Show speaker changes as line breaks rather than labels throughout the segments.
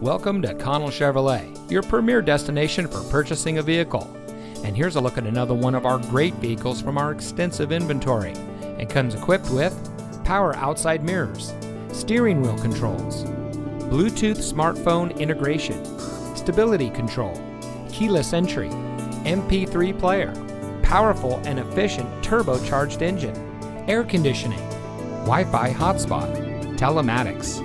Welcome to Connell Chevrolet, your premier destination for purchasing a vehicle. And here's a look at another one of our great vehicles from our extensive inventory. It comes equipped with power outside mirrors, steering wheel controls, Bluetooth smartphone integration, stability control, keyless entry, MP3 player, powerful and efficient turbocharged engine, air conditioning, Wi Fi hotspot, telematics,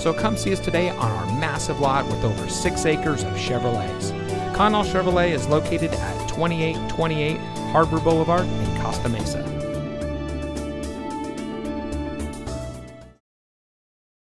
So come see us today on our massive lot with over six acres of Chevrolets. Connell Chevrolet is located at 2828 Harbor Boulevard in Costa Mesa.